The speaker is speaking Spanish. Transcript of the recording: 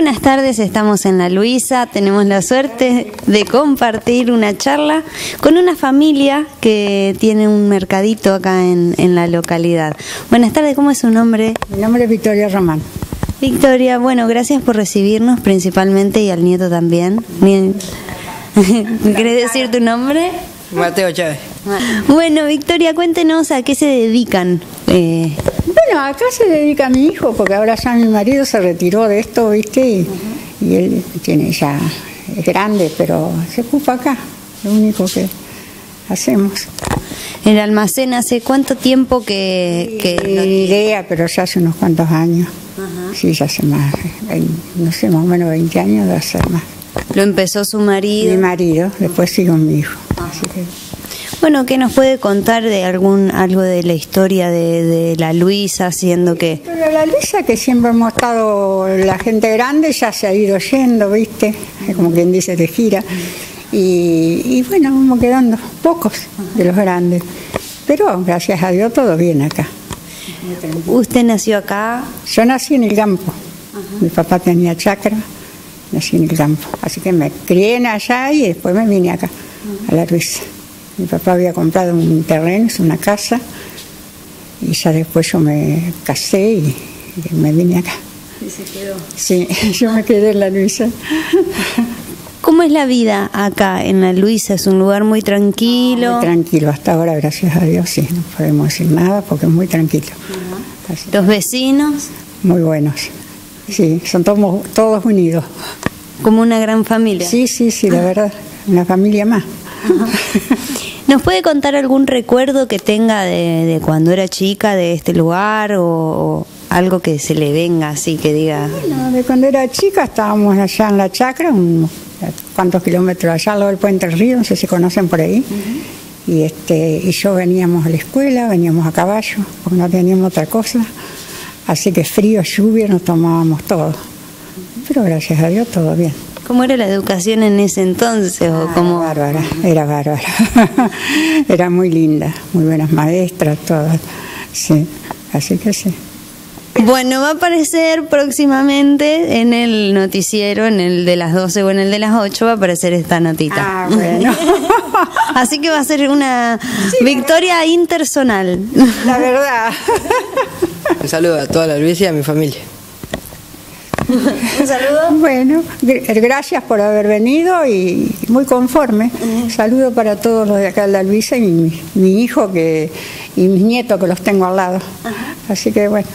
Buenas tardes, estamos en La Luisa. Tenemos la suerte de compartir una charla con una familia que tiene un mercadito acá en, en la localidad. Buenas tardes, ¿cómo es su nombre? Mi nombre es Victoria Román. Victoria, bueno, gracias por recibirnos principalmente y al nieto también. ¿Querés decir tu nombre? Mateo Chávez. Bueno, Victoria, cuéntenos a qué se dedican. Eh, Bueno, acá se dedica a mi hijo, porque ahora ya mi marido se retiró de esto, ¿viste? Y, y él tiene ya, es grande, pero se ocupa acá, lo único que hacemos. el almacén, ¿hace cuánto tiempo que, que Ni idea, pero ya hace unos cuantos años. Sí, ya hace más, no sé, más o menos 20 años debe ser más. lo empezó su marido? Mi marido, después sigo mi hijo. Así que, Bueno, ¿qué nos puede contar de algún algo de la historia de, de la Luisa, siendo que Pero la Luisa que siempre hemos estado, la gente grande ya se ha ido yendo, ¿viste? Como quien dice, de gira. Y, y bueno, vamos quedando pocos de los grandes. Pero gracias a Dios todo bien acá. usted nació acá? Yo nací en el campo. Mi papá tenía chacra, nací en el campo. Así que me crié en allá y después me vine acá, a la Luisa. Mi papá había comprado un terreno, una casa, y ya después yo me casé y, y me vine acá. Y se quedó. Sí, yo me quedé en la Luisa. ¿Cómo es la vida acá en la Luisa? ¿Es un lugar muy tranquilo? Muy tranquilo, hasta ahora, gracias a Dios, sí, no podemos decir nada porque es muy tranquilo. Así, ¿Los vecinos? muy buenos. Sí, son todos, todos unidos. Como una gran familia. Sí, sí, sí, la verdad, una familia más. ¿Nos puede contar algún recuerdo que tenga de, de cuando era chica de este lugar o, o algo que se le venga así que diga? Bueno, de cuando era chica estábamos allá en la chacra, unos cuantos kilómetros allá, al lado del puente del río, no sé si conocen por ahí. Y este y yo veníamos a la escuela, veníamos a caballo, porque no teníamos otra cosa. Así que frío, lluvia, nos tomábamos todo. Pero gracias a Dios todo bien. ¿Cómo era la educación en ese entonces? ¿O cómo? Era bárbara, era bárbara. era muy linda, muy buenas maestras, todas. Sí, así que sí. Bueno, va a aparecer próximamente en el noticiero, en el de las 12 o en el de las 8, va a aparecer esta notita. Ah, bueno. Así que va a ser una victoria intersonal. La verdad. Un saludo a toda la Luisa y a mi familia. Un saludo. Bueno, gr- gracias por haber venido y muy conforme. Saludo para todos los de acá de la Luisa y mi, mi hijo que, y mis nietos que los tengo al lado. Así que bueno,